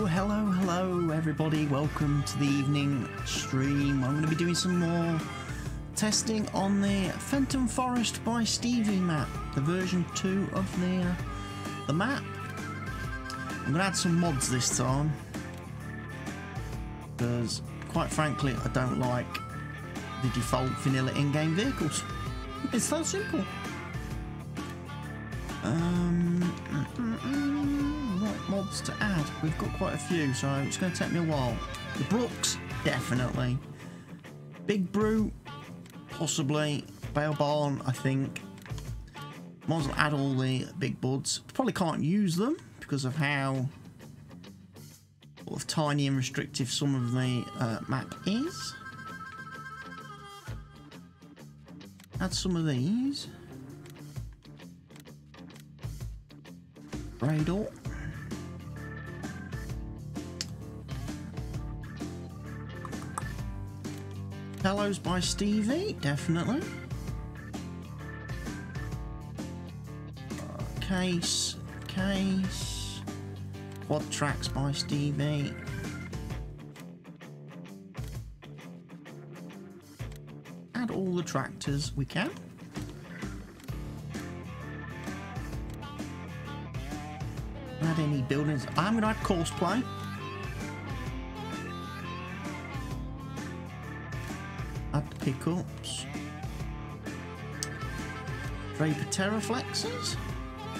Oh, hello, hello, everybody. Welcome to the evening stream. I'm going to be doing some more testing on the Fenton Forest by Stevie map, the version 2 of the, uh, the map. I'm going to add some mods this time because, quite frankly, I don't like the default vanilla in-game vehicles. It's so simple. Um, what mods to add? We've got quite a few, so it's going to take me a while. The Brooks, definitely. Big Brew, possibly. Bale Barn, I think. Might as well add all the big buds. Probably can't use them because of how sort of tiny and restrictive some of the uh, map is. Add some of these. Bridle. Fellows by Stevie, definitely. Uh, case, case. Quad tracks by Stevie. Add all the tractors we can. Add any buildings. I'm Courseplay. Add pickups. Draper Terraflexes.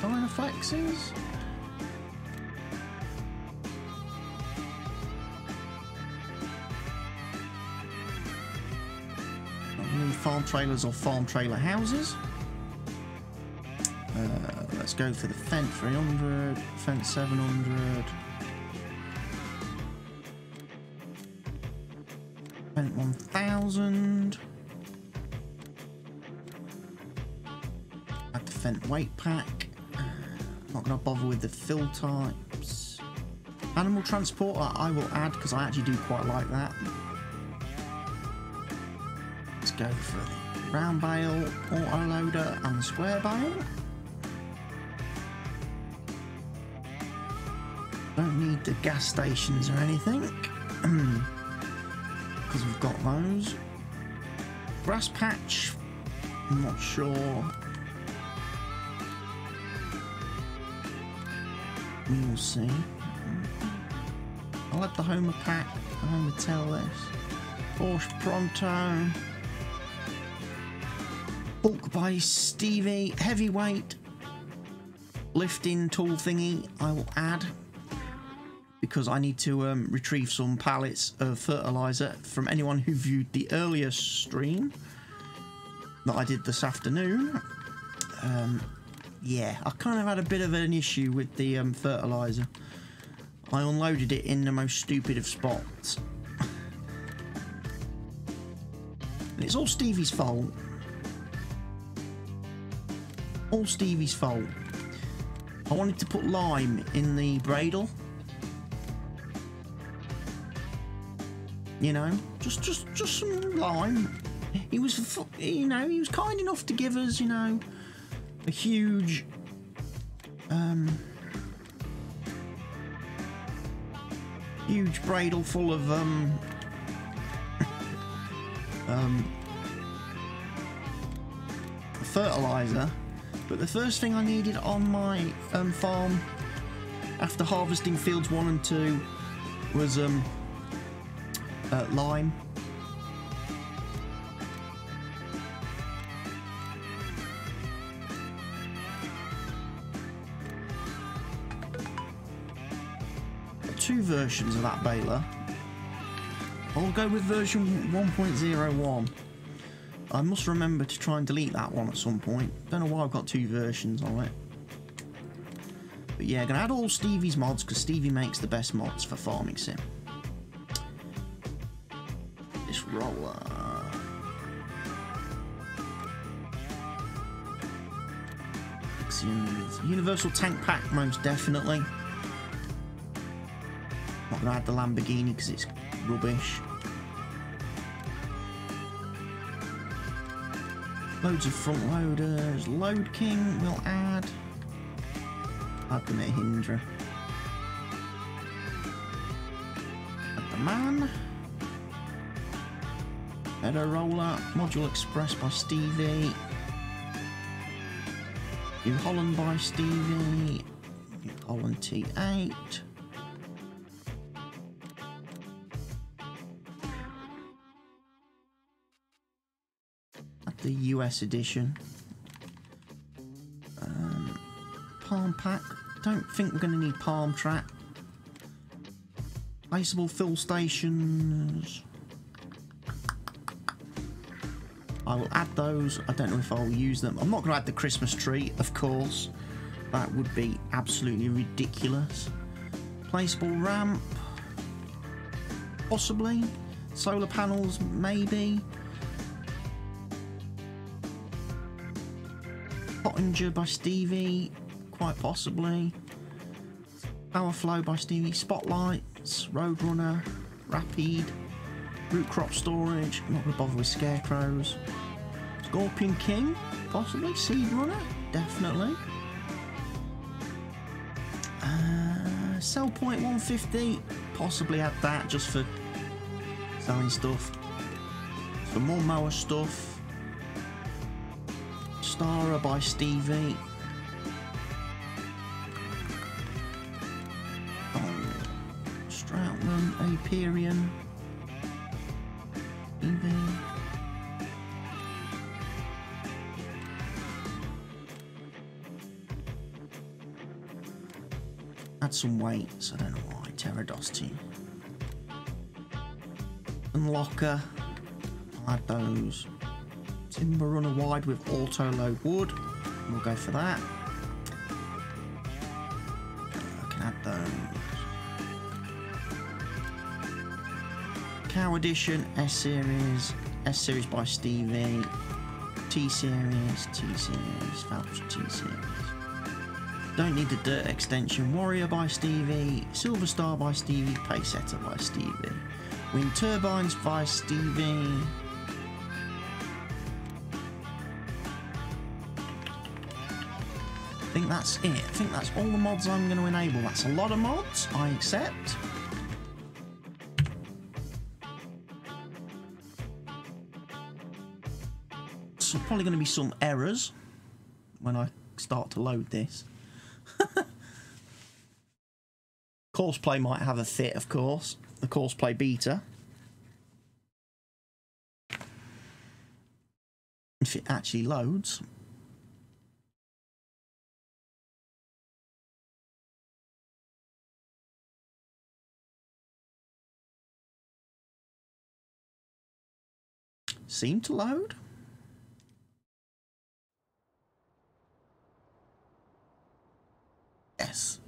Dynaflexes. Farm trailers or farm trailer houses. Uh, let's go for the Fendt 300, Fendt 700. Fendt 1000. Add the Fendt weight pack. Not going to bother with the fill types. Animal transporter I will add because I actually do quite like that. Let's go for the round bale, auto loader and the square bale. Don't need the gas stations or anything. Because we've got those. Grass patch. I'm not sure. We will see. I'll add the Homer pack. Homer tell this. Horsch Pronto. Bulk by Stevie. Heavyweight. Lifting tool thingy. I will add because I need to um, retrieve some pallets of fertilizer from anyone who viewed the earlier stream that I did this afternoon. Um, yeah, I kind of had a bit of an issue with the um, fertilizer. I unloaded it in the most stupid of spots. and it's all Stevie's fault. All Stevie's fault. I wanted to put lime in the Bredal you know, just just just some lime. He was, you know, he was kind enough to give us, you know, a huge, um, huge Bredal full of um, um, fertilizer. But the first thing I needed on my um, farm after harvesting fields one and two was um, uh, lime. Two versions of that baler. I'll go with version 1.01. I must remember to try and delete that one at some point. Don't know why I've got two versions of it. But yeah, gonna add all Stevie's mods because Stevie makes the best mods for Farming Sim. Universal tank pack, most definitely. Not gonna add the Lamborghini because it's rubbish. Loads of front loaders. Load King we'll add. Add the Mahindra. man. Meadow Roller, Module Express by Stevie. New Holland by Stevie. New Holland T8. At the US edition. Um, palm pack. Don't think we're going to need palm trap. Placeable fill stations. I will add those. I don't know if I'll use them. I'm not going to add the Christmas tree, of course. That would be absolutely ridiculous. Placeable ramp. Possibly. Solar panels, maybe. Pottinger by Stevie, quite possibly. Power Flow by Stevie. Spotlights, Roadrunner, Rapide, Root Crop Storage. Not going to bother with Scarecrows. Scorpion King, possibly. Seed Runner, definitely. Uh, Sell Point 150, possibly add that just for selling stuff. Some more mower stuff. Stara by Stevie. Oh, Strautmann, Aperion. Some weights, I don't know why. Pterodactyl. Unlocker. I'll add those. Timber runner wide with auto load wood. We'll go for that. I can add those. Cow Edition, S Series, S Series by Stevie, T Series, T Series, Voucher T Series. Don't Need the Dirt Extension, Warrior by Stevie, Silver Star by Stevie, Paysetter by Stevie, Wind Turbines by Stevie, I think that's it. I think that's all the mods I'm going to enable. That's a lot of mods, I accept. So probably going to be some errors when I start to load this. Courseplay might have a fit, of course. The Courseplay beta. If it actually loads. Seem to load. Yes.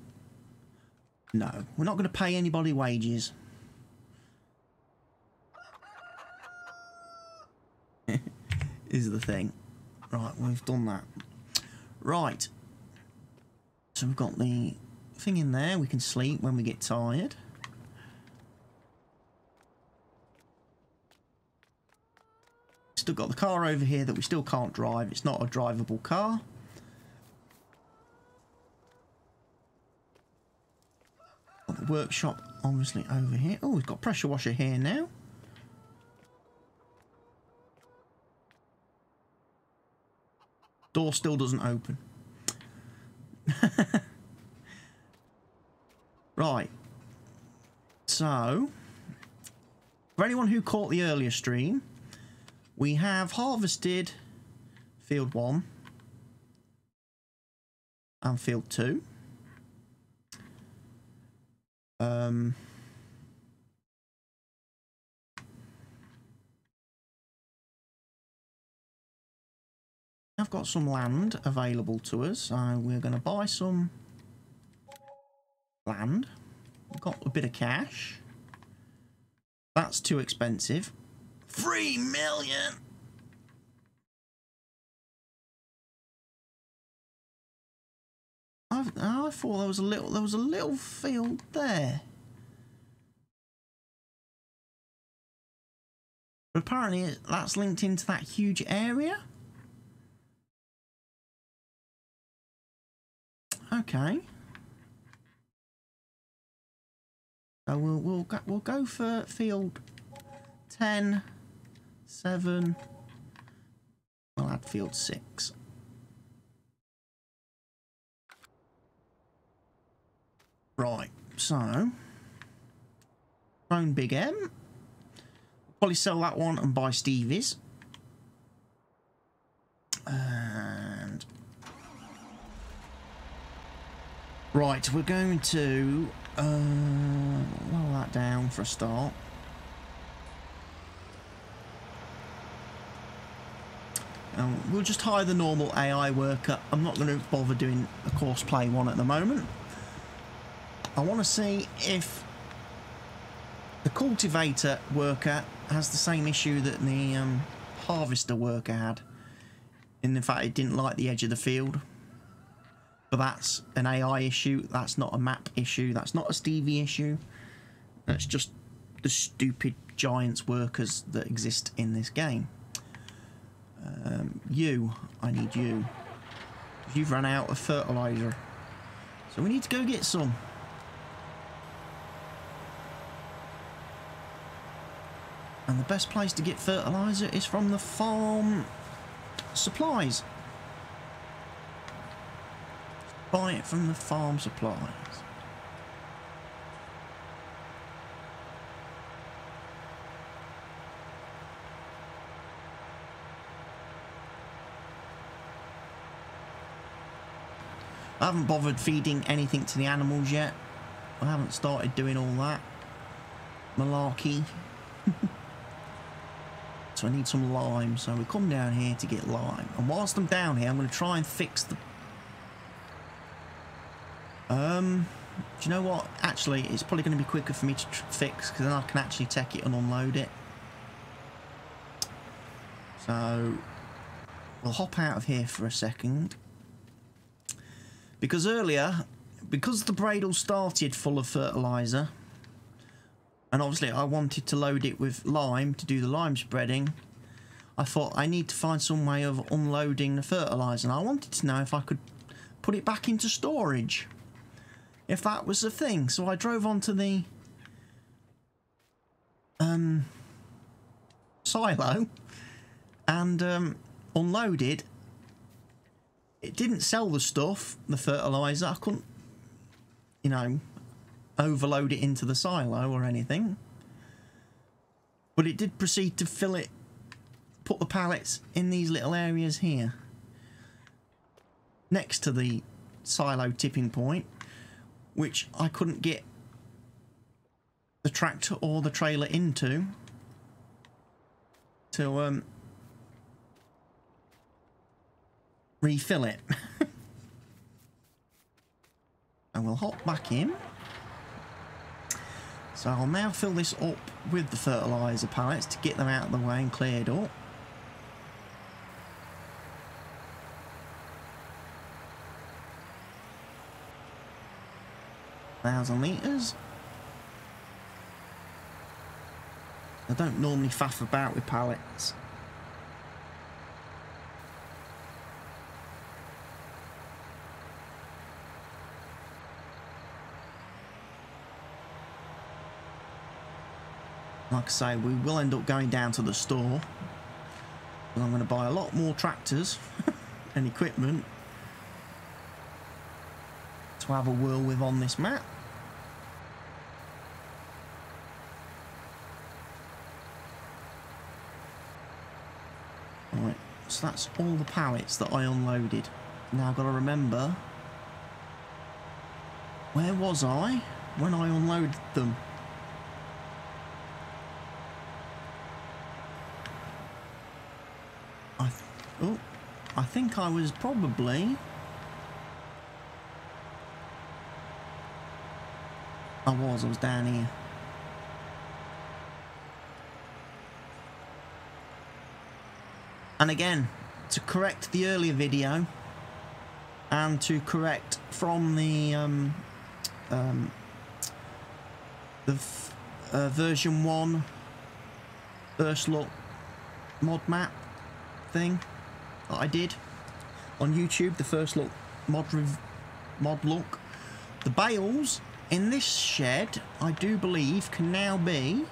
No, we're not going to pay anybody wages. is the thing. Right, we've done that. Right. So we've got the thing in there. We can sleep when we get tired. Still got the car over here that we still can't drive. It's not a drivable car. Workshop obviously over here. Oh, we've got pressure washer here now. Door still doesn't open. right. So, for anyone who caught the earlier stream, we have harvested field one and field two. Um, I've got some land available to us, so we're going to buy some land. We've got a bit of cash. That's too expensive. Three million. I, I thought there was a little there was a little field there. But apparently that's linked into that huge area. Okay. So we'll we'll go, we'll go for field 10, 7. We'll add field 6. Right, so phone Big M. Probably sell that one and buy Stevie's. And right, we're going to uh, lower that down for a start. Um, we'll just hire the normal AI worker. I'm not going to bother doing a Courseplay one at the moment. I want to see if the cultivator worker has the same issue that the um, harvester worker had. In the fact, it didn't like the edge of the field. But that's an AI issue. That's not a map issue. That's not a Stevie issue. That's just the stupid giants workers that exist in this game. Um, you, I need you. You've run out of fertilizer. So we need to go get some. And the best place to get fertilizer is from the farm supplies. Buy it from the farm supplies. I haven't bothered feeding anything to the animals yet. I haven't started doing all that malarkey. So I need some lime. So we come down here to get lime. And whilst I'm down here, I'm going to try and fix the... Um, do you know what? Actually, it's probably going to be quicker for me to fix because then I can actually take it and unload it. So we'll hop out of here for a second. Because earlier, because the Bredal started full of fertiliser, and obviously I wanted to load it with lime to do the lime spreading. I thought I need to find some way of unloading the fertiliser and I wanted to know if I could put it back into storage. If that was the thing. So I drove onto the um, silo and um, unloaded. It didn't sell the stuff, the fertiliser. I couldn't, you know, overload it into the silo or anything. But it did proceed to fill it, put the pallets in these little areas here. Next to the silo tipping point, which I couldn't get the tractor or the trailer into to um, refill it. and we'll hop back in. So I'll now fill this up with the fertiliser pallets to get them out of the way and cleared up. Thousand litres. I don't normally faff about with pallets. Like I say, we will end up going down to the store. I'm going to buy a lot more tractors and equipment to have a whirl with on this map. Right, so that's all the pallets that I unloaded. Now I've got to remember, where was I when I unloaded them? Oh, I think I was probably... I was, I was down here. And again, to correct the earlier video, and to correct from the um, um, the uh, version 1 first look mod map thing, I did on YouTube, the first look mod mod look. The bales in this shed, I do believe, can now be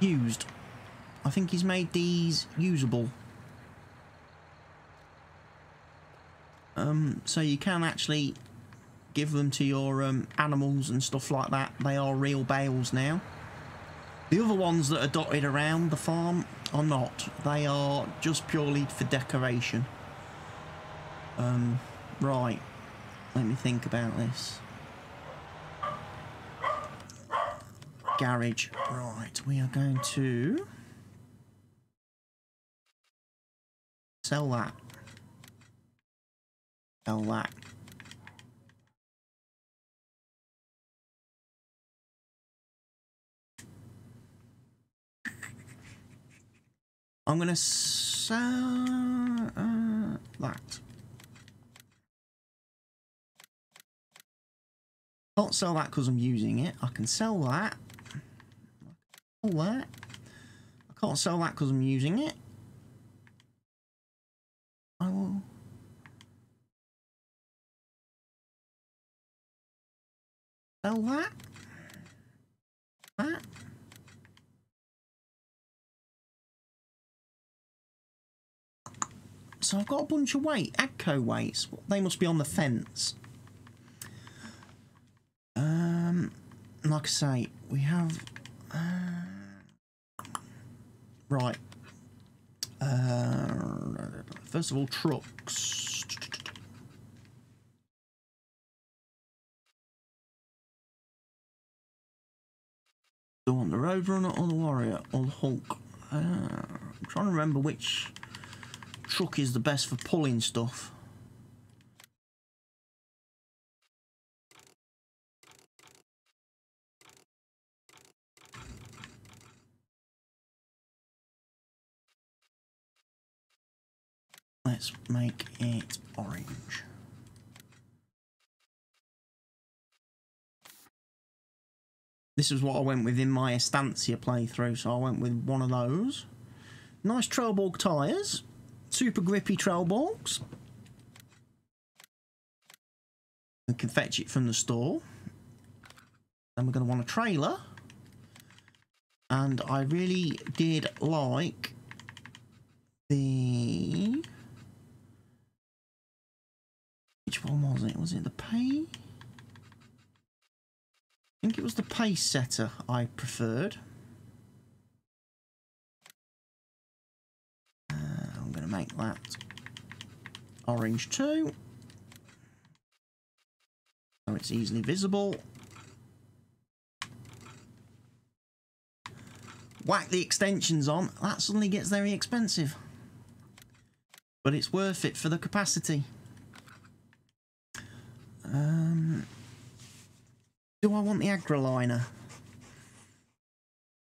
used. I think he's made these usable. Um, so you can actually give them to your um, animals and stuff like that. They are real bales now. The other ones that are dotted around the farm are not. They are just purely for decoration. Um, right. Let me think about this. Garage. Right, we are going to sell that. Sell that. I'm going to sell uh, that. Can't sell that because I'm using it. I can sell that. Sell that. I can't sell that because I'm using it. I will. Sell. That. So I've got a bunch of weight, AGCO weights. They must be on the fence. Um, like I say, we have. Uh, right. Uh, first of all, trucks. Do I want the Roadrunner or the Warrior or the Hulk? Uh, I'm trying to remember which truck is the best for pulling stuff. Let's make it orange. This is what I went with in my Estancia playthrough, so I went with one of those. Nice Trelleborg tyres. Super grippy Trelleborgs. We can fetch it from the store. Then we're going to want a trailer. And I really did like the... Which one was it? Was it the pay? I think it was the pace setter I preferred. That orange too. So it's easily visible. Whack the extensions on, that suddenly gets very expensive. But it's worth it for the capacity. Um, do I want the Agroliner?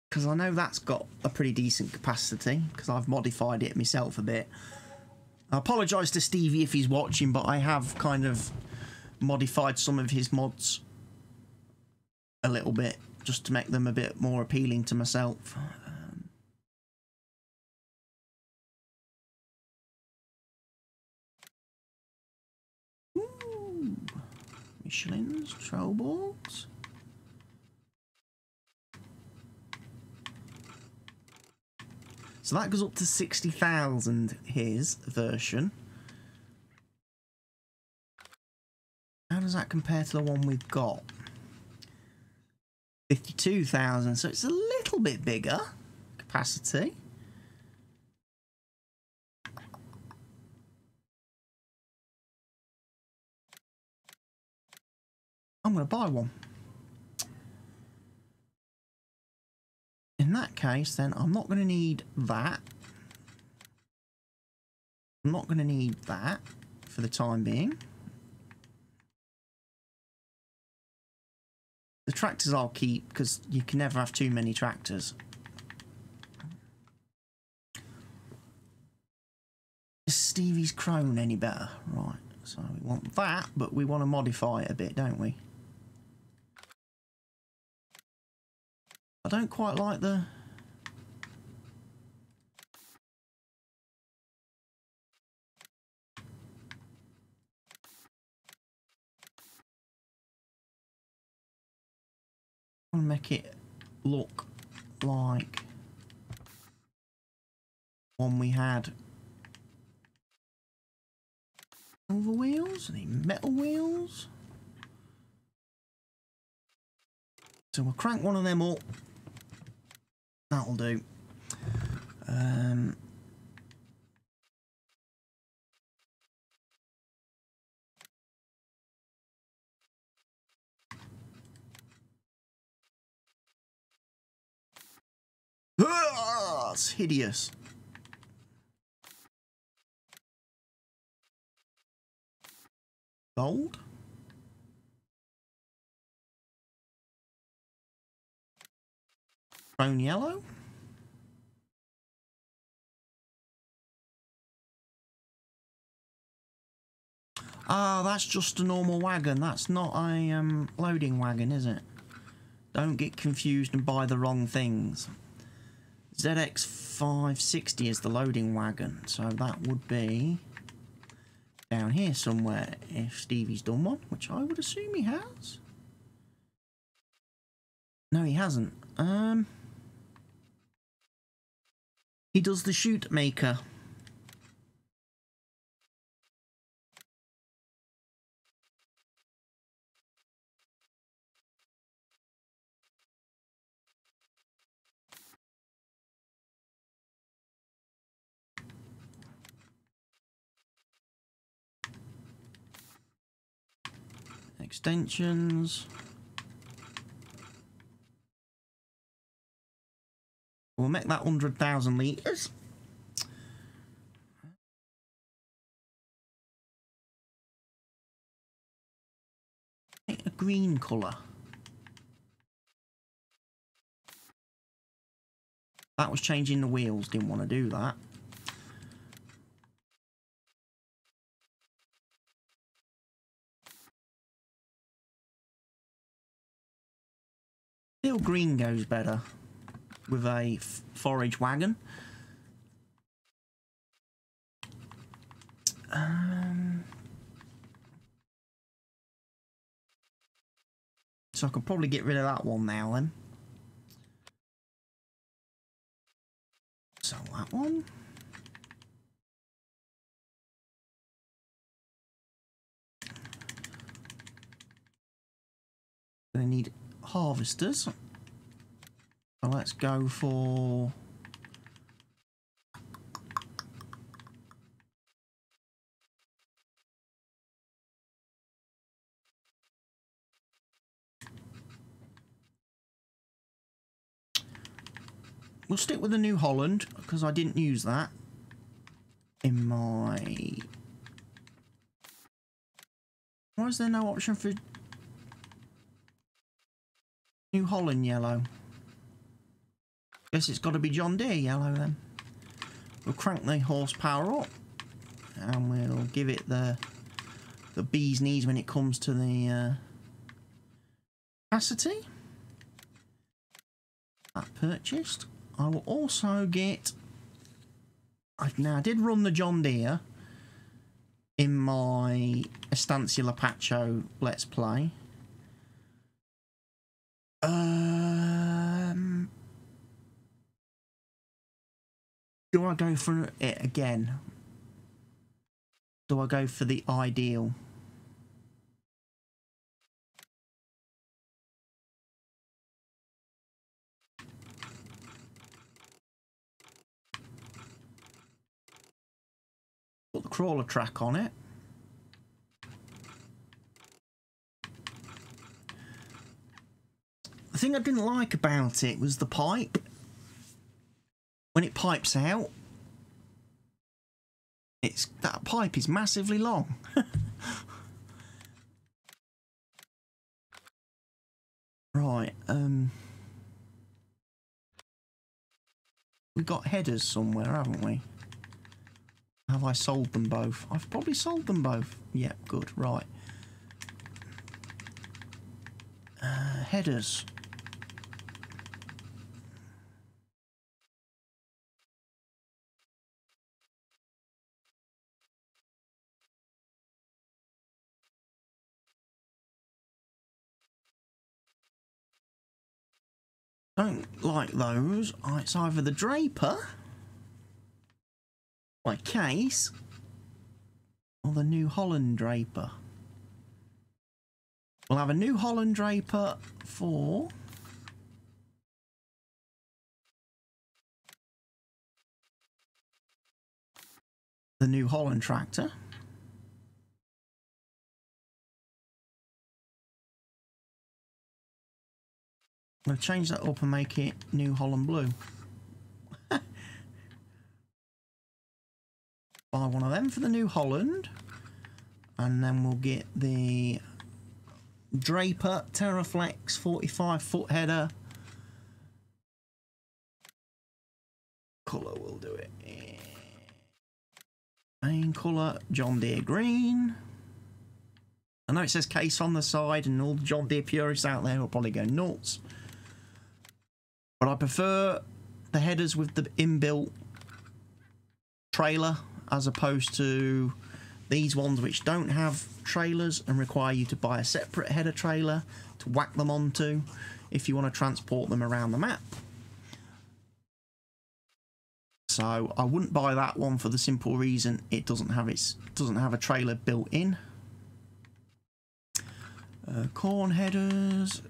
Because I know that's got a pretty decent capacity, because I've modified it myself a bit. I apologise to Stevie if he's watching, but I have kind of modified some of his mods a little bit, just to make them a bit more appealing to myself. Um, ooh, Michelin's, Trelleborgs. So that goes up to 60,000, his version. How does that compare to the one we've got? 52,000, so it's a little bit bigger capacity. I'm going to buy one. In that case, then I'm not going to need that. I'm not going to need that for the time being. The tractors I'll keep because you can never have too many tractors. Is Stevie's Krone any better? Right, so we want that, but we want to modify it a bit, don't we? Don't quite like the... trying to make it look like one we had. Silver wheels? Any metal wheels? So we'll crank one of them up. That'll do. Um, Ah, it's hideous. Gold? Yellow? Ah, that's just a normal wagon. That's not a um, loading wagon, is it? Don't get confused and buy the wrong things. ZX560 is the loading wagon, so that would be down here somewhere if Stevie's done one, which I would assume he has. No, he hasn't. Um, he does the shoot maker. Extensions. We'll make that 100,000 litres. Make a green colour. That was changing the wheels, didn't want to do that. Feel green goes better with a forage wagon. Um, so I could probably get rid of that one now then. So that one. Gonna need harvesters. So let's go for... We'll stick with the New Holland, because I didn't use that in my... Why is there no option for New Holland yellow. Guess it's got to be John Deere yellow then. We'll crank the horsepower up and we'll give it the the bee's knees when it comes to the uh, capacity. That purchased. I will also get. I now I did run the John Deere in my Estancia Lapacho Let's Play. Um, do I go for it again? Do I go for the ideal? Put the crawler track on it. The thing I didn't like about it was the pipe. When it pipes out, it's that pipe is massively long. right, um we got headers somewhere, haven't we? Have I sold them both? I've probably sold them both. Yep, good, right. Uh, headers. Don't like those. Oh, It's either the Draper, my case, or the New Holland Draper. We'll have a New Holland Draper for the New Holland tractor. To change that up and make it New Holland Blue. Buy one of them for the New Holland. And then we'll get the Draper Terraflex 45 foot header. Colour will do it. Main colour, John Deere green. I know it says case on the side and all the John Deere purists out there will probably go nuts. But I prefer the headers with the inbuilt trailer as opposed to these ones which don't have trailers and require you to buy a separate header trailer to whack them onto if you want to transport them around the map. So I wouldn't buy that one for the simple reason it doesn't have its doesn't have a trailer built in. Uh, corn headers.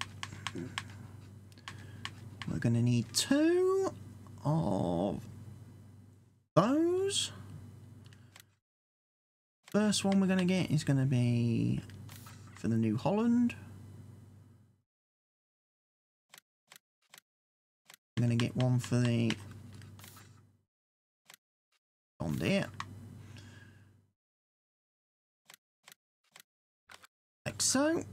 We're going to need two of those. First one we're going to get is going to be for the New Holland. I'm going to get one for the on there. Like so.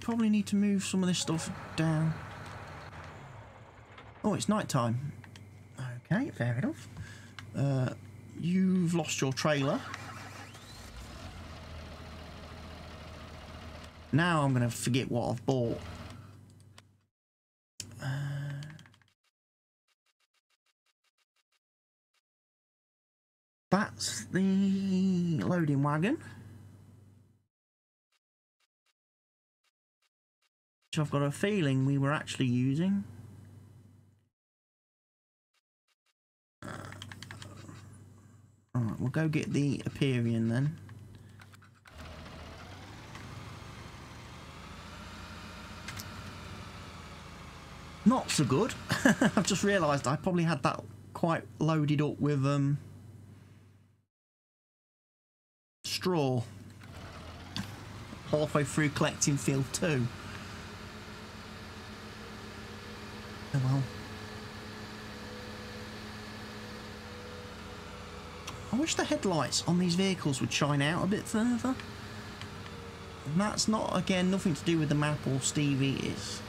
Probably need to move some of this stuff down. Oh, it's night time. Okay, fair enough. Uh, you've lost your trailer. Now I'm going to forget what I've bought. Uh, that's the loading wagon. Which I've got a feeling we were actually using. Alright, we'll go get the Aperion then. Not so good. I've just realised I probably had that quite loaded up with um, straw. Halfway through collecting field two. Oh well. I wish the headlights on these vehicles would shine out a bit further. And that's not, again, nothing to do with the map or Stevie. It's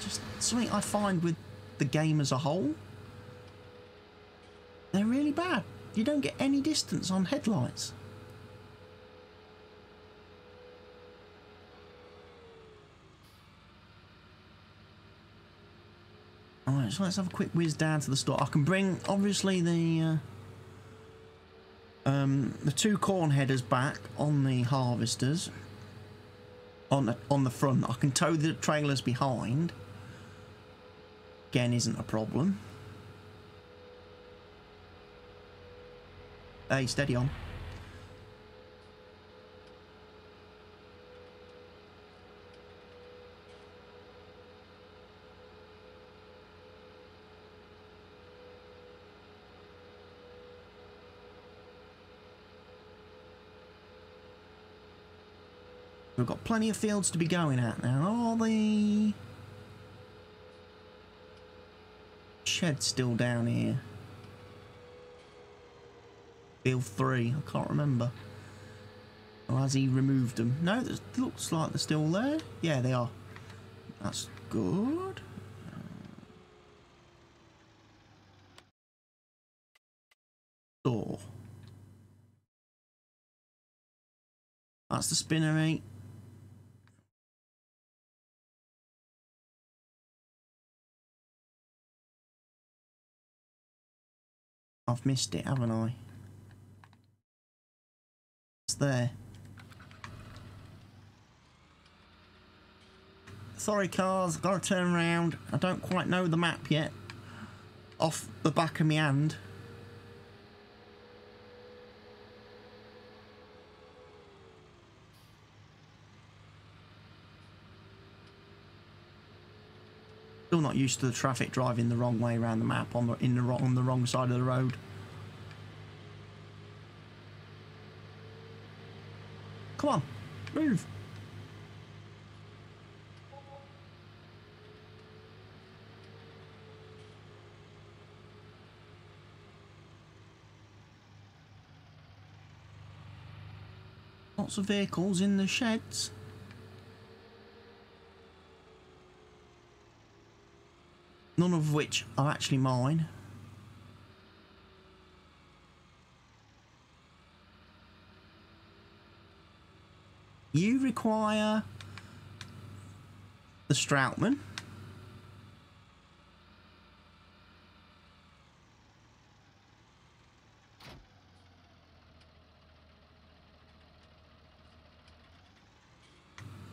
just something I find with the game as a whole. They're really bad. You don't get any distance on headlights. Alright, so let's have a quick whiz down to the store. I can bring, obviously, the... Uh, um, the two corn headers back on the harvesters on the, on the front. I can tow the trailers behind. Again, isn't a problem. Hey, steady on. We've got plenty of fields to be going at now. Are the sheds still down here? Field 3, I can't remember. Or has he removed them? No, it looks like they're still there. Yeah, they are. That's good. Door. That's the spinnery. I've missed it, haven't I? It's there. Sorry, cars. Got to turn around. I don't quite know the map yet. Off the back of my hand. Still not used to the traffic driving the wrong way around the map on the in the on the wrong side of the road. Come on, move. Lots of vehicles in the sheds. None of which are actually mine. You require the Strautmann.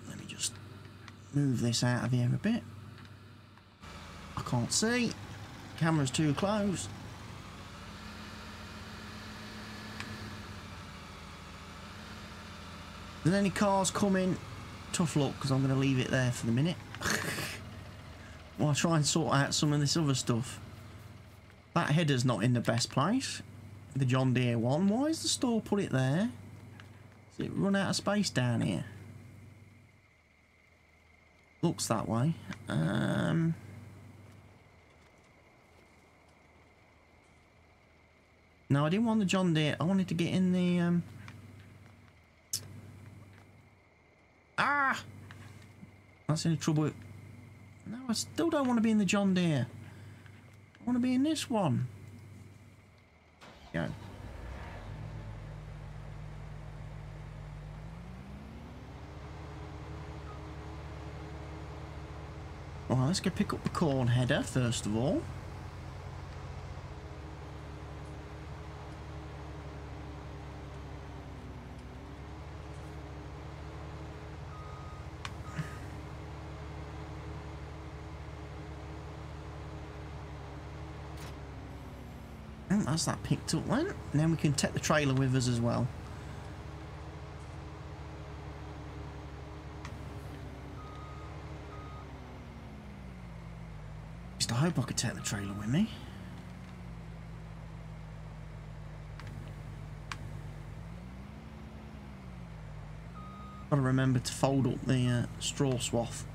Let me just move this out of here a bit. I can't see. Camera's too close. There's any cars coming? Tough luck because I'm going to leave it there for the minute. While I try and sort out some of this other stuff. That header's not in the best place. The John Deere one. Why has the store put it there? Does it run out of space down here? Looks that way. Um... No, I didn't want the John Deere. I wanted to get in the... Um... Ah! That's any trouble. No, I still don't want to be in the John Deere. I want to be in this one. Yeah. Well, let's go pick up the corn header first of all. That's that picked up then. And then we can take the trailer with us as well. Just I hope I could take the trailer with me. Got to remember to fold up the uh, straw swath.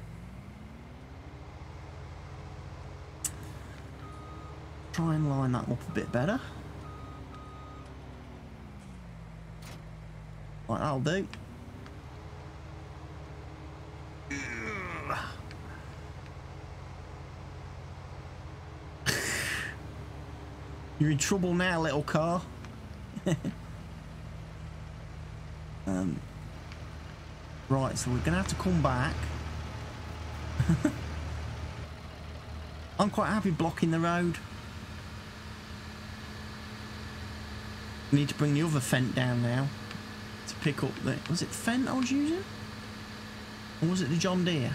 Try and line that up a bit better. Right, that'll do. You're in trouble now, little car. um, right, so we're going to have to come back. I'm quite happy blocking the road. Need to bring the other Fendt down now to pick up the... Was it Fendt I was using? Or was it the John Deere?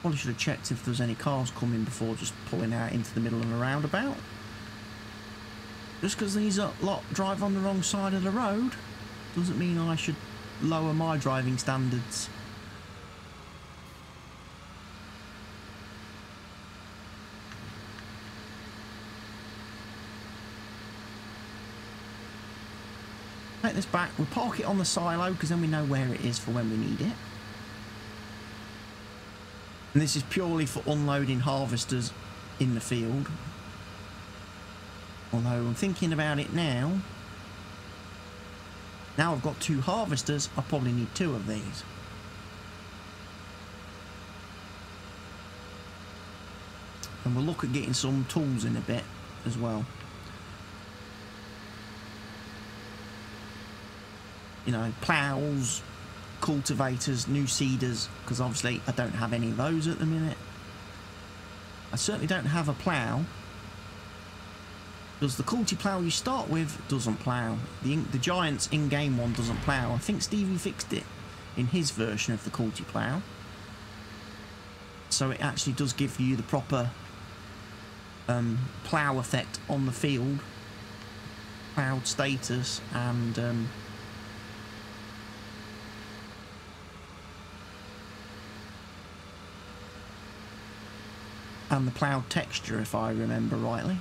Probably should have checked if there was any cars coming before just pulling out into the middle of a roundabout. Just because these lot drive on the wrong side of the road doesn't mean I should lower my driving standards. Take this back. We'll park it on the silo because then we know where it is for when we need it. And this is purely for unloading harvesters in the field. Although I'm thinking about it now. Now I've got two harvesters, I probably need two of these. And we'll look at getting some tools in a bit as well. You know, ploughs, cultivators, new seeders, because obviously I don't have any of those at the minute. I certainly don't have a plough. Does the quality plough you start with doesn't plough. The, the Giants in-game one doesn't plough. I think Stevie fixed it in his version of the quality plough. So it actually does give you the proper um, plough effect on the field. Ploughed status and... Um, and the ploughed texture if I remember rightly.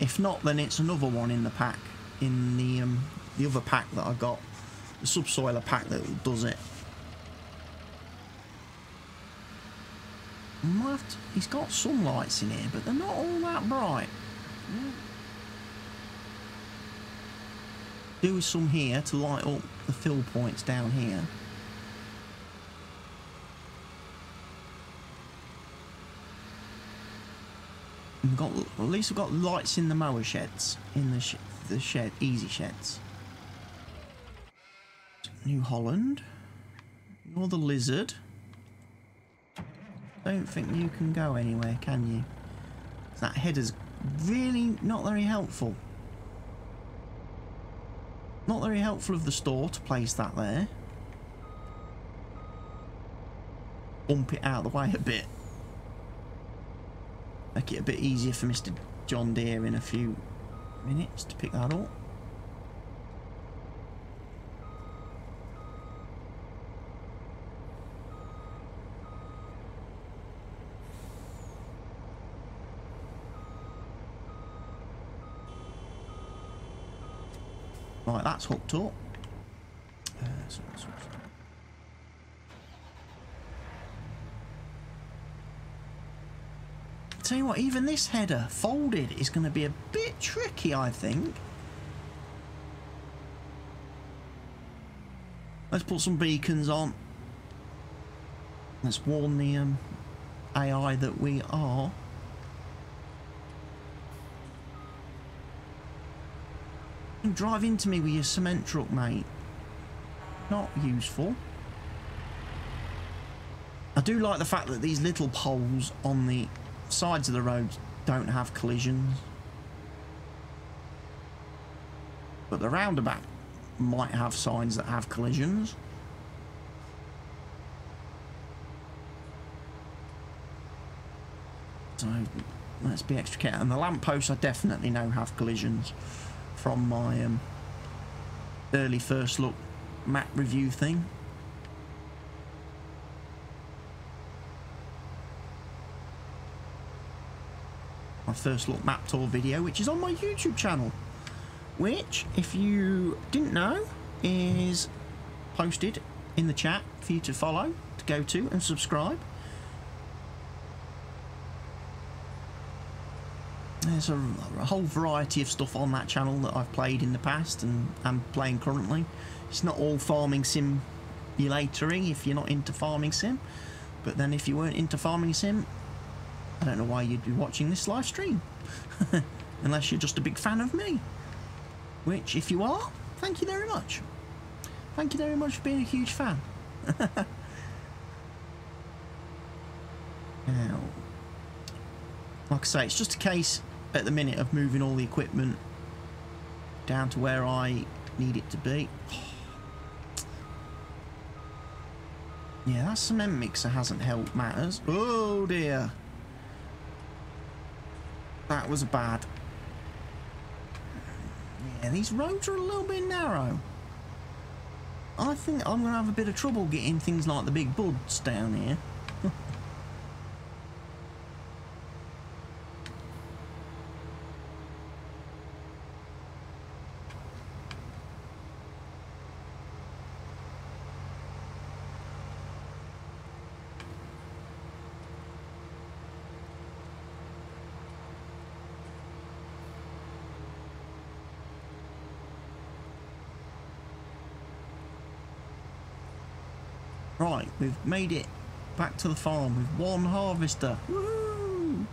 If not, then it's another one in the pack, in the um, the other pack that I got, the subsoiler pack that does it. To, he's got some lights in here, but they're not all that bright. Do some here to light up the fill points down here. We've got at least we've got lights in the mower sheds, in the sh the shed, easy sheds. New Holland. You're the lizard. Don't think you can go anywhere, can you? That header's really not very helpful. Not very helpful of the store to place that there. Bump it out of the way a bit. Make it a bit easier for Mr. John Deere in a few minutes to pick that up. Right, that's hooked up. Uh, tell you what, even this header folded is going to be a bit tricky, I think. Let's put some beacons on. Let's warn the um, AI that we are. drive into me with your cement truck, mate. Not useful. I do like the fact that these little poles on the sides of the roads don't have collisions. But the roundabout might have signs that have collisions. So let's be extra careful. And the lampposts I definitely know have collisions from my um, early first look map review thing. My first look map tour video, which is on my YouTube channel. Which, if you didn't know, is posted in the chat for you to follow, to go to and subscribe. There's a, a, whole variety of stuff on that channel that I've played in the past and am playing currently. It's not all farming simulatory if you're not into farming sim, but then if you weren't into farming sim, I don't know why you'd be watching this live stream. Unless you're just a big fan of me. Which, if you are, thank you very much. Thank you very much for being a huge fan. now, like I say, it's just a case at the minute of moving all the equipment down to where I need it to be. Yeah, that cement mixer hasn't helped matters. Oh dear. That was bad. Yeah, these roads are a little bit narrow. I think I'm going to have a bit of trouble getting things like the big buds down here. Right, we've made it back to the farm with one harvester. Woohoo!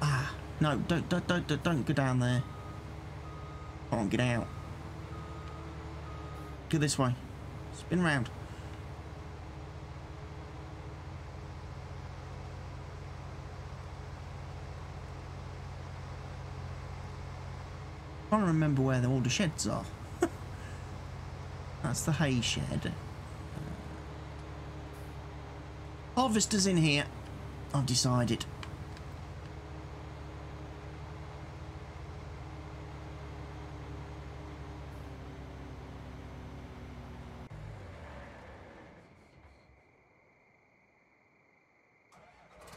Ah, no, don't, don't, don't, don't go down there. Can't get out. Go this way. Spin round. Remember where the all the sheds are. That's the hay shed. Uh, harvester's in here. I've decided.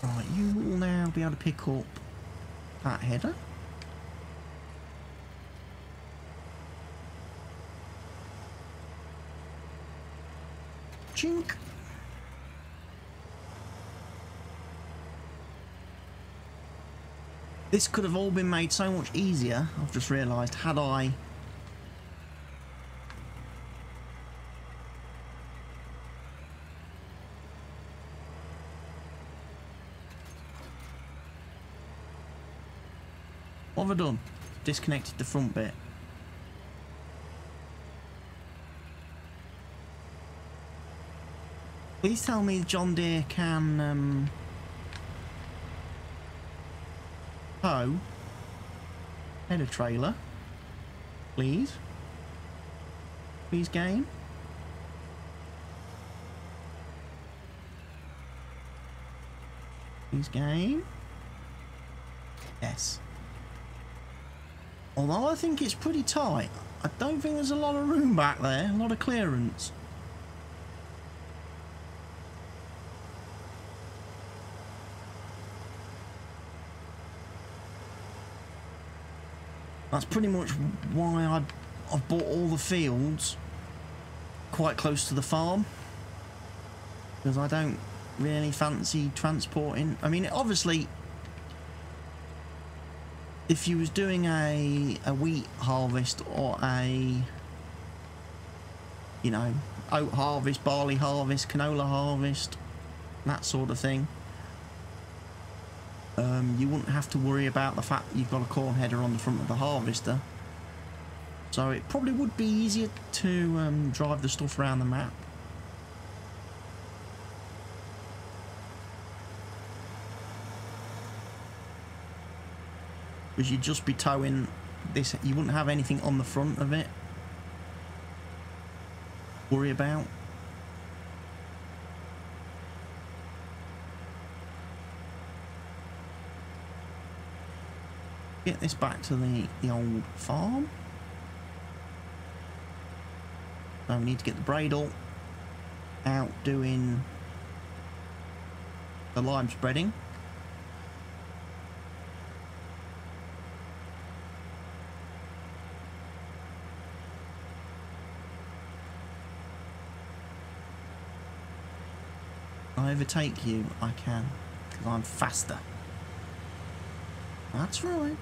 Right, you will now be able to pick up that header. Chink. This could have all been made so much easier, I've just realised, had I What have I done? Disconnected the front bit. Please tell me John Deere can um, tow a trailer. Please. Please game. Please game. Yes. Although I think it's pretty tight, I don't think there's a lot of room back there, a lot of clearance. That's pretty much why I, I've bought all the fields quite close to the farm. Because I don't really fancy transporting. I mean, obviously, if you was doing a a wheat harvest or a you know oat harvest, barley harvest, canola harvest, that sort of thing, um, you wouldn't have to worry about the fact that you've got a corn header on the front of the harvester. So it probably would be easier to um, drive the stuff around the map. because you'd just be towing this you wouldn't have anything on the front of it worry about get this back to the, the old farm so we need to get the Bredal out doing the lime spreading I overtake you, I can. Because I'm faster. That's right.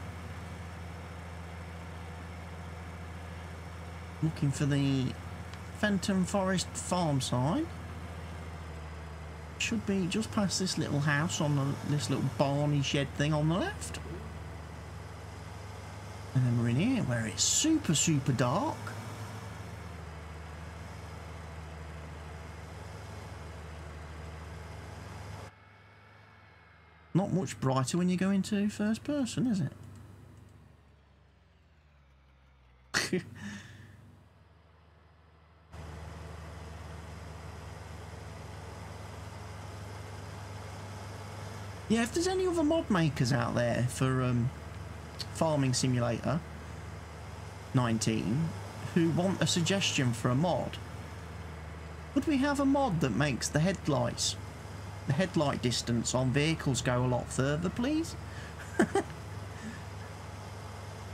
Looking for the Fenton Forest farm sign. Should be just past this little house on the, this little barny shed thing on the left. And then we're in here where it's super, super dark. Not much brighter when you go into first person, is it? Yeah, if there's any other mod makers out there for um, Farming Simulator 19 who want a suggestion for a mod, would we have a mod that makes the headlights the headlight distance on vehicles go a lot further, please?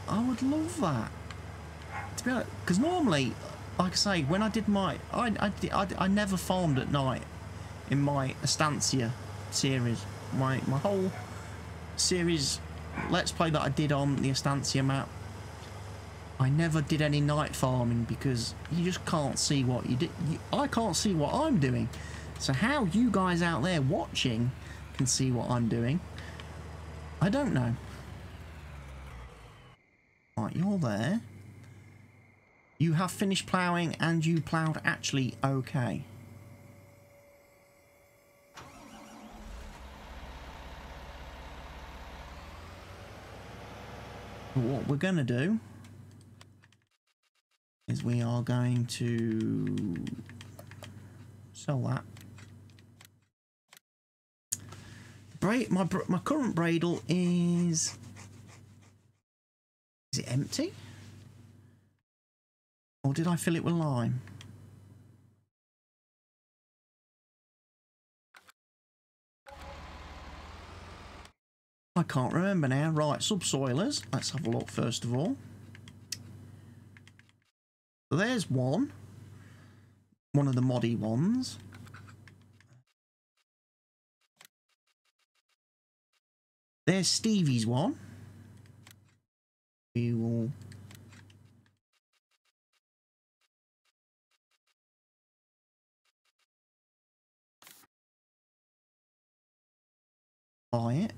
I would love that. To be because normally, like I say, when I did my, I, I, I, I never farmed at night in my Estancia series. My my whole series, let's play that I did on the Estancia map. I never did any night farming because you just can't see what you did. I can't see what I'm doing. So how you guys out there watching can see what I'm doing, I don't know. Right, you're there. You have finished ploughing and you ploughed actually okay. What we're going to do is we are going to sell that. My my current Bredal is is it empty? Or did I fill it with lime? I can't remember now. Right, subsoilers. Let's have a look first of all. So there's one. One of the moddy ones. There's Stevie's one. We will buy it.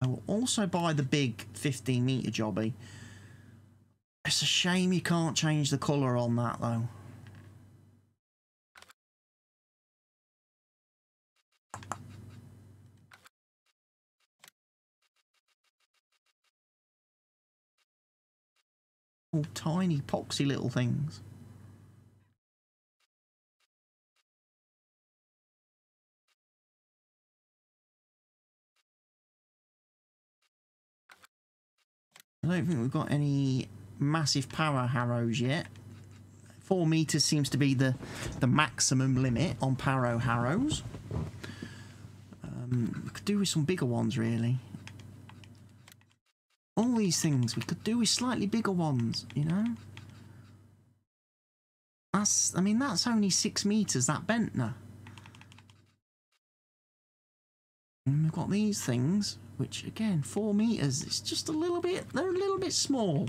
I will also buy the big 15 metre jobby. It's a shame you can't change the colour on that though. All tiny poxy little things. I don't think we've got any massive power harrows yet. Four meters seems to be the the maximum limit on power harrows. Um, we could do with some bigger ones, really. All these things we could do with slightly bigger ones, you know. That's, I mean, that's only six meters. That Bentner. And we've got these things, which again, four meters. It's just a little bit. They're a little bit small.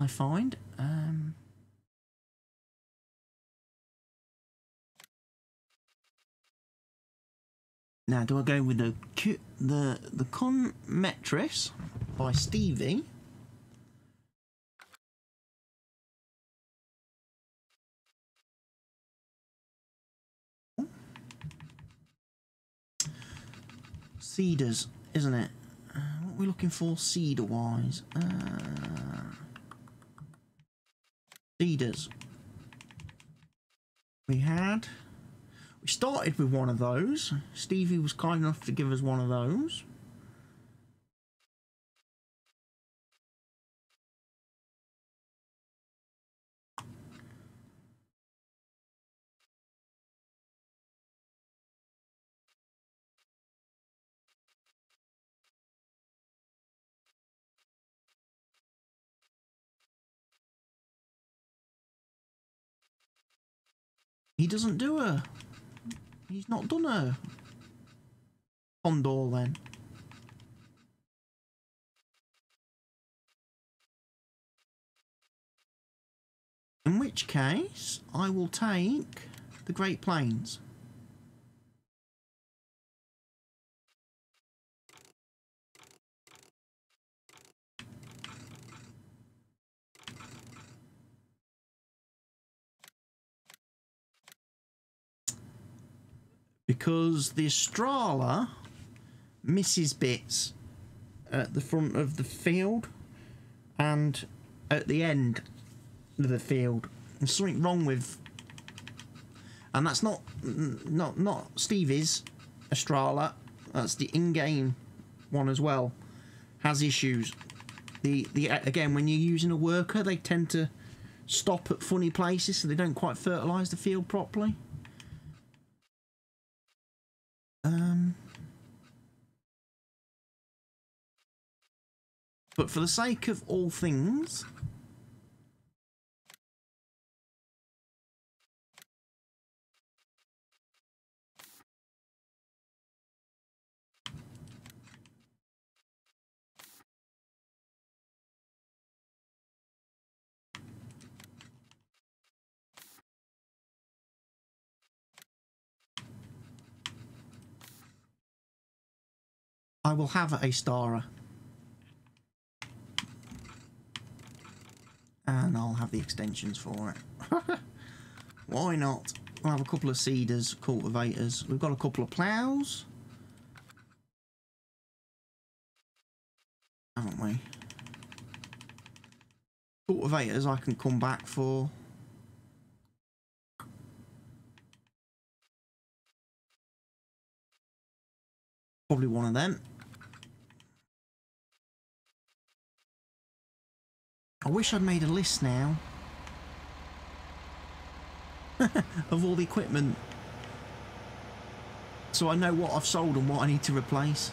I find. Um, now, do I go with the the the Con Metris by Stevie? Seeders, isn't it? Uh, what are we looking for seeder wise? Uh, seeders. We had. We started with one of those. Stevie was kind enough to give us one of those. He doesn't do her. He's not done her. Condor then. In which case, I will take the Great Plains. Because the Astrala misses bits at the front of the field and at the end of the field. There's something wrong with, and that's not not not Stevie's Astrala. That's the in-game one as well. Has issues. The the again when you're using a worker, they tend to stop at funny places, so they don't quite fertilise the field properly. Um, but for the sake of all things, I will have a Stara. And I'll have the extensions for it. Why not? We'll have a couple of seeders, cultivators. We've got a couple of ploughs. Haven't we? Cultivators I can come back for. Probably one of them. I wish I'd made a list now. Of all the equipment. So I know what I've sold and what I need to replace.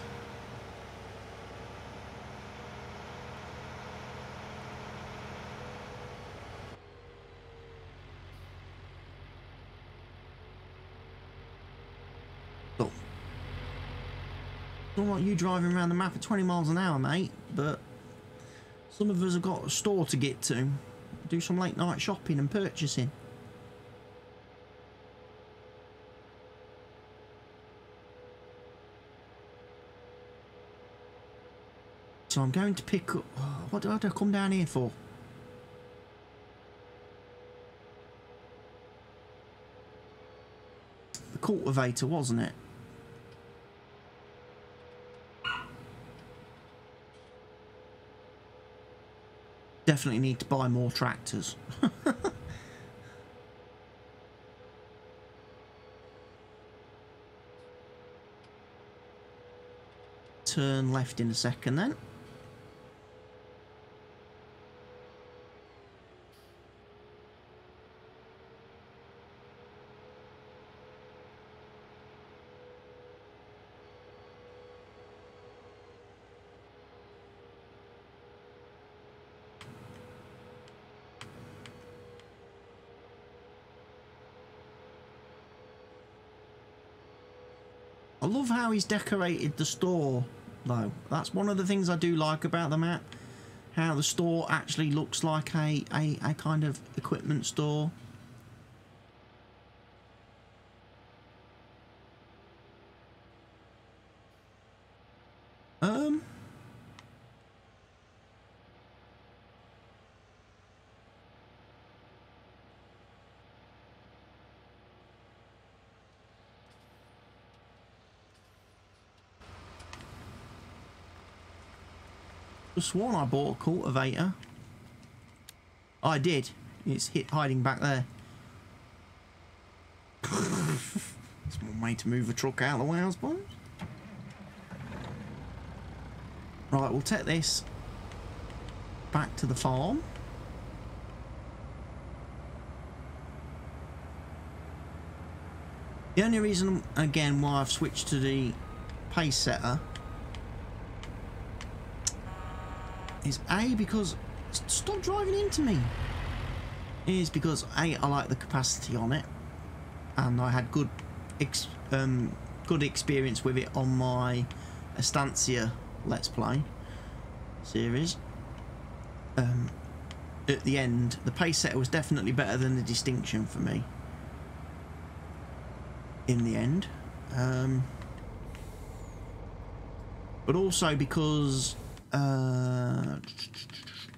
Don't like you driving around the map at 20 miles an hour, mate, but some of us have got a store to get to. Do some late night shopping and purchasing. So I'm going to pick up... What did I come down here for? The cultivator, wasn't it? Definitely need to buy more tractors. Turn left in a second then. Love how he's decorated the store, though. That's one of the things I do like about the map. How the store actually looks like a, a, a kind of equipment store. Sworn I bought a cultivator. I did. It's hit hiding back there. It's one way to move a truck out of the way, I suppose. Right, we'll take this back to the farm. The only reason, again, why I've switched to the pace setter is A, because stop driving into me. Is because A, I like the capacity on it, and I had good, ex um, good experience with it on my Estancia Let's Play series. Um, at the end, the pace setter was definitely better than the distinction for me. In the end. Um, but also because uh,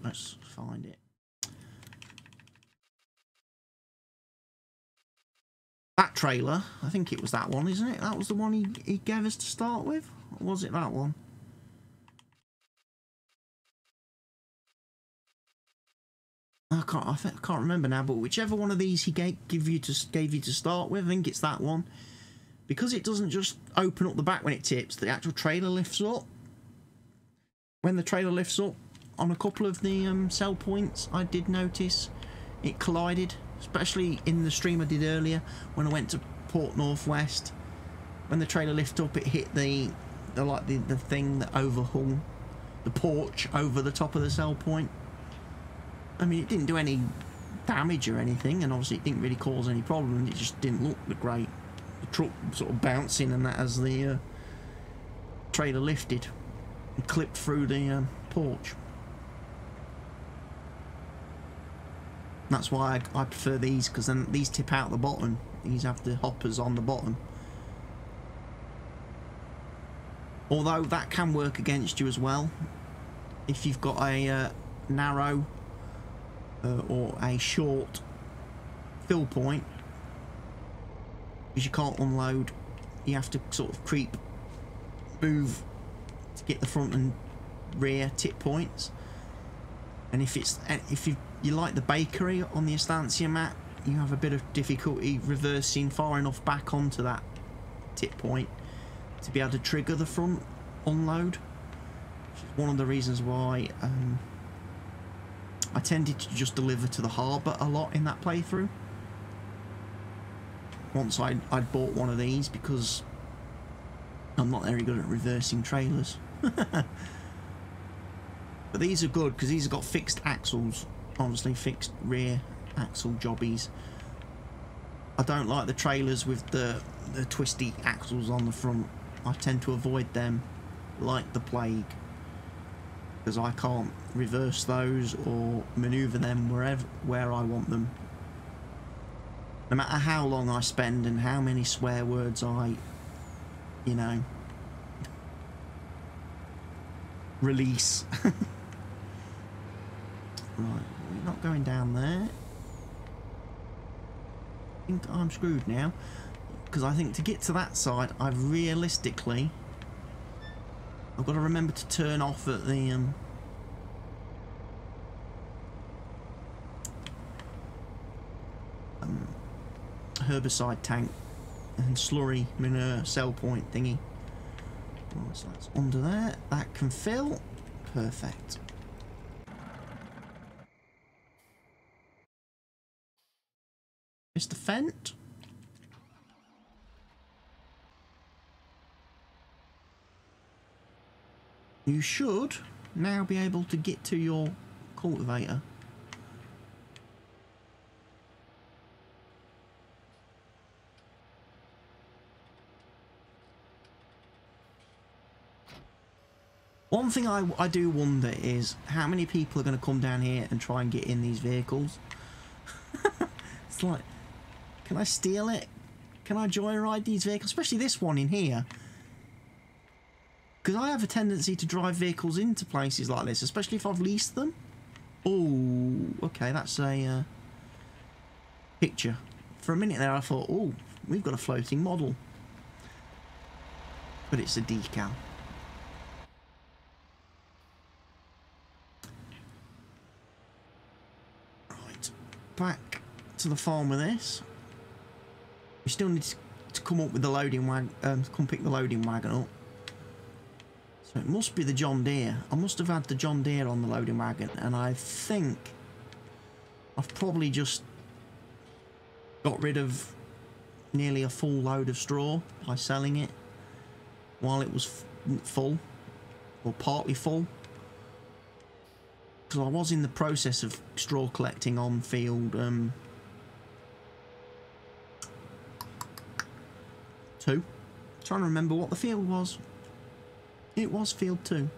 let's find it. That trailer, I think it was that one, isn't it? That was the one he, he gave us to start with? Or was it that one? I can't, I, think, I can't remember now, but whichever one of these he gave, give you to, gave you to start with, I think it's that one. Because it doesn't just open up the back when it tips, the actual trailer lifts up when the trailer lifts up on a couple of the um, sell points I did notice it collided especially in the stream I did earlier when I went to Port Northwest. When the trailer lifted up it hit the, the like the, the thing that overhung the porch over the top of the sell point. I mean it didn't do any damage or anything and obviously it didn't really cause any problems it just didn't look the great. The truck sort of bouncing and that as the uh, trailer lifted and clipped through the um, porch. That's why I, I prefer these because then these tip out the bottom. These have the hoppers on the bottom. Although that can work against you as well. If you've got a uh, narrow uh, or a short fill point, because you can't unload, you have to sort of creep, move to get the front and rear tip points. And if it's if you you like the bakery on the Estancia map, you have a bit of difficulty reversing far enough back onto that tip point to be able to trigger the front unload. Which is one of the reasons why um, I tended to just deliver to the harbour a lot in that playthrough. Once I'd, I'd bought one of these because I'm not very good at reversing trailers. but these are good because these have got fixed axles, obviously fixed rear axle jobbies. I don't like the trailers with the, the twisty axles on the front. I tend to avoid them like the plague because I can't reverse those or maneuver them wherever where I want them. No matter how long I spend and how many swear words I, you know, release. right, we're not going down there. I think I'm screwed now because I think to get to that side, I've realistically I've got to remember to turn off at the um, um, herbicide tank and slurry manure cell point thingy. Right, so that's under there. That can fill. Perfect. Mr. Fendt? You should now be able to get to your cultivator. One thing I, I do wonder is how many people are going to come down here and try and get in these vehicles. it's like, can I steal it? Can I joyride these vehicles? Especially this one in here. Because I have a tendency to drive vehicles into places like this, especially if I've leased them. Oh, okay, that's a uh, picture. For a minute there I thought, oh, we've got a floating model. But it's a decal. Right, back to the farm with this. We still need to come up with the loading wagon, um, come pick the loading wagon up. So it must be the John Deere. I must have had the John Deere on the loading wagon and I think I've probably just got rid of nearly a full load of straw by selling it while it was full or partly full because I was in the process of straw collecting on field um, two. trying to remember what the field was. It was field two.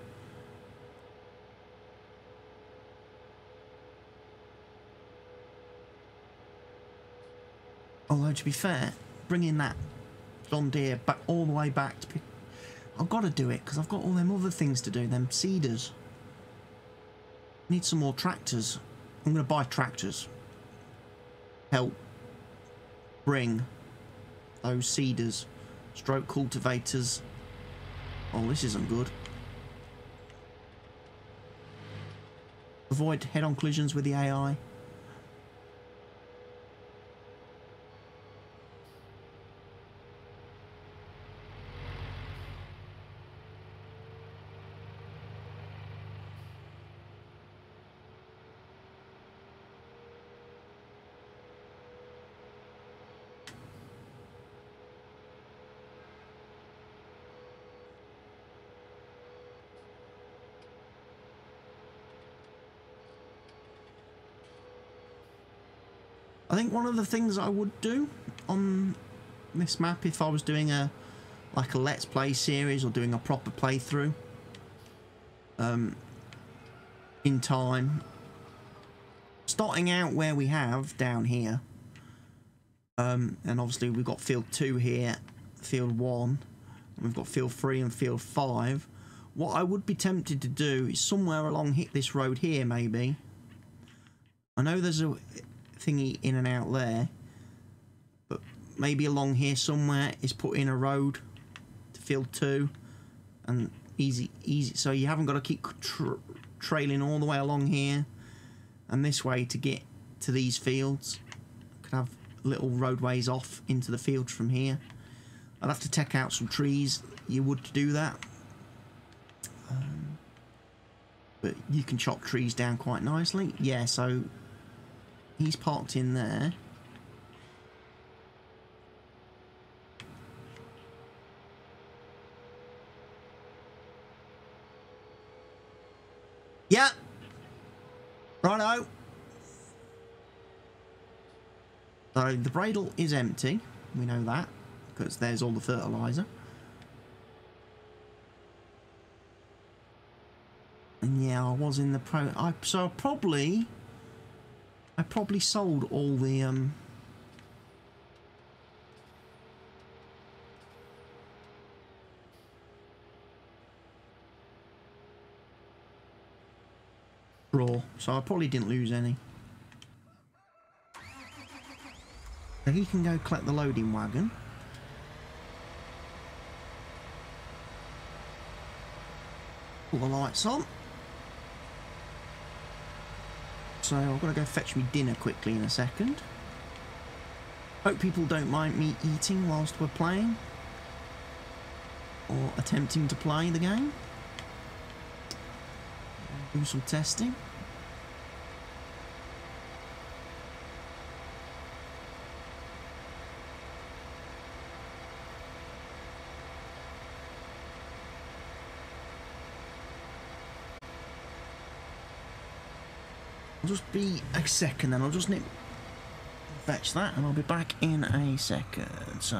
Although to be fair, bringing that John Deere back all the way back to I've got to do it because I've got all them other things to do. Them seeders. Need some more tractors. I'm going to buy tractors. Help bring those seeders, stroke cultivators, Oh, this isn't good. Avoid head-on collisions with the AI. I think one of the things I would do on this map if I was doing a like a let's play series or doing a proper playthrough um, in time starting out where we have down here um, and obviously we've got field 2 here field 1 we've got field 3 and field 5 what I would be tempted to do is somewhere along hit this road here maybe. I know there's a thingy in and out there. But maybe along here somewhere is put in a road to field two. And easy, easy. So you haven't got to keep tra trailing all the way along here. And this way to get to these fields, could have little roadways off into the fields from here. I'd have to take out some trees. You would do that. Um, but you can chop trees down quite nicely. Yeah, so he's parked in there. Yeah. Righto. So the Bredal is empty. We know that because there's all the fertilizer. And yeah, I was in the pro. I so probably, I probably sold all the um. Raw, so I probably didn't lose any. So he can go collect the loading wagon. Pull the lights on. So I've got to go fetch me dinner quickly in a second. Hope people don't mind me eating whilst we're playing. Or attempting to play the game. Do some testing. I'll just be a second then, I'll just nip fetch that and I'll be back in a second. So